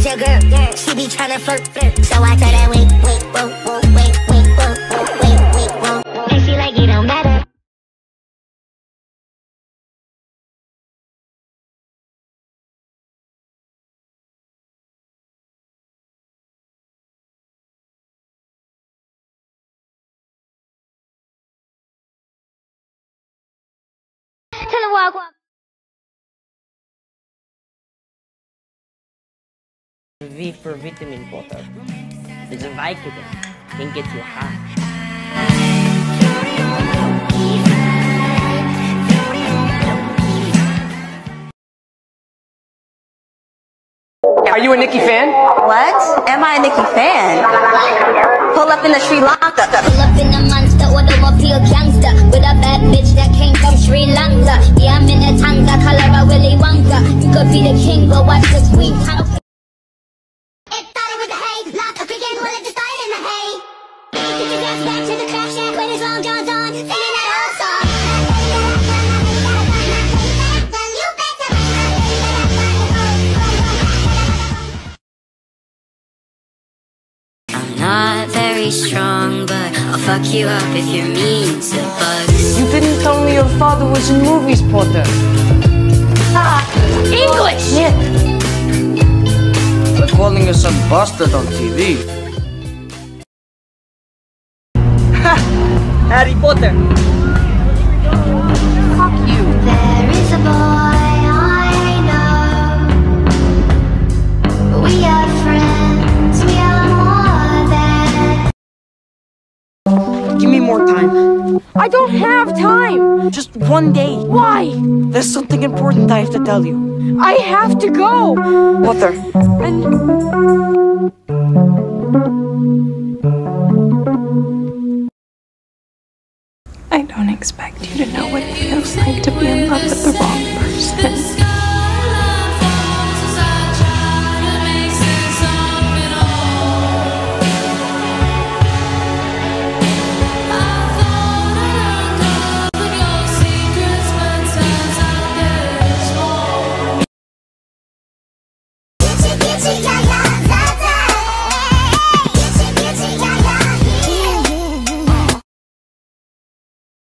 is your girl. She be tryna flirt, so I tell her wait, wait, whoa, whoa, wait, wait, whoa, whoa, wait, wait. And she like it don't matter. Tell her walk, walk. V for vitamin water. It's a Vicodin. Can get you high. Are you a Nicki fan? What? Am I a Nicki fan? Pull up in the Sri Lanka. Pull up in the monster, automobile gangster With a bad bitch that came from Sri Lanka Yeah, I'm in a tanga, color a Willy Wonka You could be the king, but watch the queen very strong, but I'll fuck you up if you're mean to bugs. You didn't tell me your father was in movies, Potter. Ah, English! They're calling us a bastard on TV. Harry Potter. More than. Give me more time. I don't have time. Just one day. Why? There's something important I have to tell you. I have to go. Potter. And I don't expect you to know what it feels like to be in love with the wrong person.